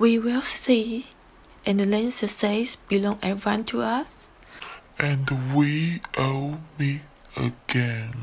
We will see, and then success belong everyone to us. and we all meet again.